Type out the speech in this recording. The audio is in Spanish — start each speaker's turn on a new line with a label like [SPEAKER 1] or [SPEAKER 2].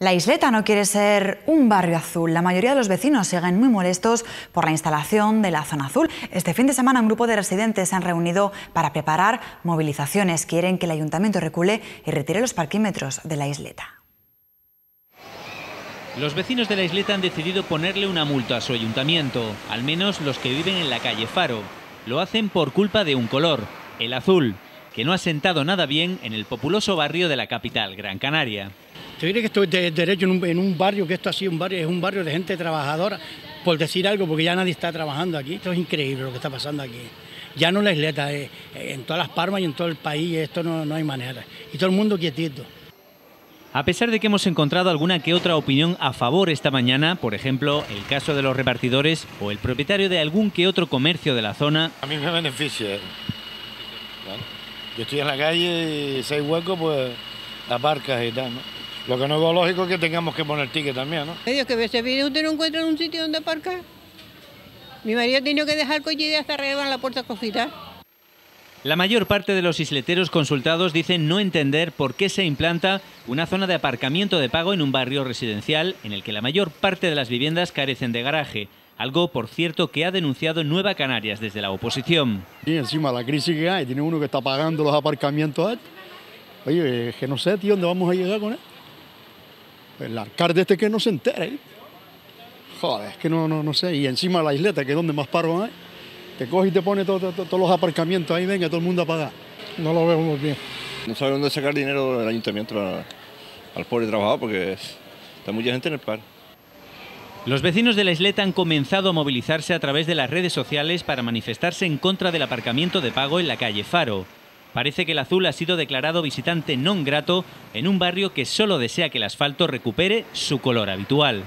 [SPEAKER 1] La isleta no quiere ser un barrio azul. La mayoría de los vecinos siguen muy molestos por la instalación de la zona azul. Este fin de semana un grupo de residentes se han reunido para preparar movilizaciones. Quieren que el ayuntamiento recule y retire los parquímetros de la isleta.
[SPEAKER 2] Los vecinos de la isleta han decidido ponerle una multa a su ayuntamiento, al menos los que viven en la calle Faro. Lo hacen por culpa de un color, el azul, que no ha sentado nada bien en el populoso barrio de la capital, Gran Canaria.
[SPEAKER 3] ¿Te cree que estoy de derecho en un, barrio que esto así un barrio, es un barrio de gente trabajadora? Por decir algo, porque ya nadie está trabajando aquí. Esto es increíble lo que está pasando aquí. Ya no la isleta, eh, en todas las palmas y en todo el país esto no, no hay manera. Y todo el mundo quietito.
[SPEAKER 2] A pesar de que hemos encontrado alguna que otra opinión a favor esta mañana, por ejemplo, el caso de los repartidores o el propietario de algún que otro comercio de la zona.
[SPEAKER 4] A mí me beneficia. Yo estoy en la calle y si hay hueco, pues aparcas y tal, ¿no? Lo que no es lógico es que tengamos que poner ticket también, ¿no?
[SPEAKER 5] Dios, que a veces viene usted no encuentra un sitio donde aparcar. Mi marido ha tenido que dejar el coche hasta arriba en la puerta cosita.
[SPEAKER 2] La mayor parte de los isleteros consultados dicen no entender por qué se implanta una zona de aparcamiento de pago en un barrio residencial en el que la mayor parte de las viviendas carecen de garaje, algo, por cierto, que ha denunciado Nueva Canarias desde la oposición.
[SPEAKER 6] Y encima la crisis que hay, tiene uno que está pagando los aparcamientos. Oye, que no sé, tío, ¿dónde vamos a llegar con él? el alcalde este que no se entere. Joder, es que no, no, no sé. Y encima la isleta, que es donde más paro hay, te coge y te pone todos los aparcamientos ahí, venga, todo el mundo a pagar. No lo veo muy bien.
[SPEAKER 7] No sabe dónde sacar dinero del ayuntamiento al pobre trabajador porque está mucha gente en el paro.
[SPEAKER 2] Los vecinos de la isleta han comenzado a movilizarse a través de las redes sociales para manifestarse en contra del aparcamiento de pago en la calle Faro. Parece que el azul ha sido declarado visitante non grato en un barrio que solo desea que el asfalto recupere su color habitual.